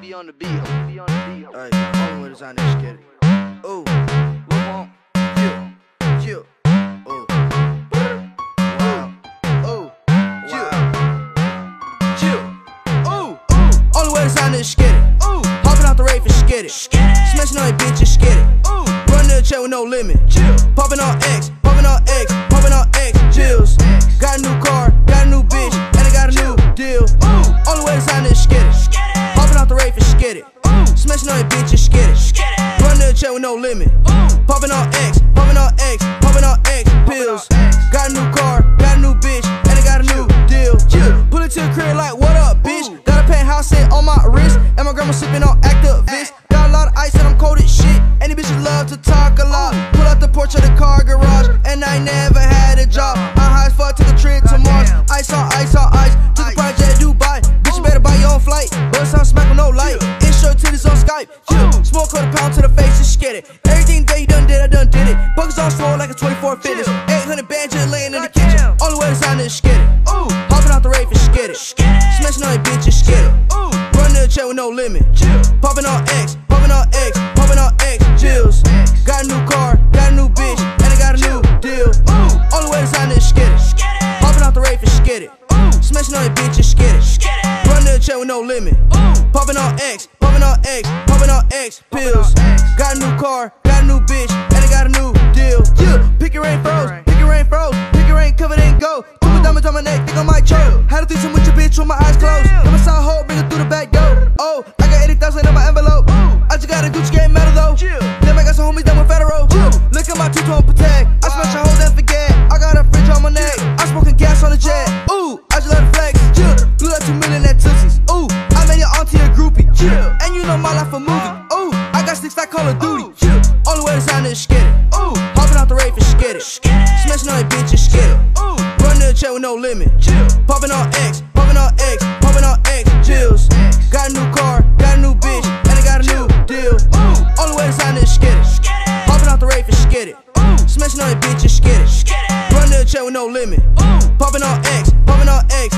OTB on the beat. On. Hey, only to sign this shit. Ooh, Lil Wonk, yeah, yeah. Ooh, ooh, skid it. Ooh, hopping out the Wraith and skid it. Smashing on that bitch and skid it. Ooh, running the chair with no limit. Popping on popping on X, popping on X. with no limit. Popping on X, popping on X, popping on X pills. Got a new car, got a new bitch, and I got a new deal. Pull it to the crib like, what up, bitch? Got a penthouse set on my wrist, and my grandma sipping on Actavis. Got a lot of ice and I'm cold as shit. Any bitches love to talk a lot. Pull out the Porsche of the car garage, and I never had a job. I high as fuck, took a trip to Mars. Ice on ice on ice, took a project Dubai. Bitch, you better buy your own flight. Bust out smack with no light. Intro titties on Skype. Smoke quarter pound to the and it. Everything that you done did, I done did it. Buckets on swole like a 24 fitness. 800 bands just laying in the kitchen. All the way to sign this skid it. Ooh, hopping out the Wraith and skid it. Smashing on that bitch and skid it. Ooh, running to the chair with no limit. Popping on X, popping on X, popping on X. Chills. Got a new car, got a new bitch, and I got a new deal. Ooh, all the way to sign this skid it. Hopping out the Wraith and skid it. Smashing on that bitch and skid it. Running to the chair with no limit. Popping on X, popping on X, popping on X pills. Got a new car, got a new bitch, and I got a new deal. Yeah, pick your rain froze, pick your rain froze, pick your rain covered in gold. Two diamonds on my neck, think I might choke. Had a threesome with your bitch with my eyes closed. Got my side hoe, bring it through the back door. Oh, I got 80,000 in my envelope. I just got a Gucci game metal though. Then I got some homies that went federal. Look at my two-tone protect. Only way to sign is it. Ooh, hopping out the Wraith and skid it. Smashing on that bitch and skid it. Ooh, running to the chair with no limit. Popping on X, popping on X, popping on X. Chills. Got a new car, got a new bitch, and I got a new deal. Ooh, only way to sign is skid it. Hopping out the Wraith and skid it. Smashing on that bitch and skid it. Running to the chair with no limit. Popping on X, popping on X,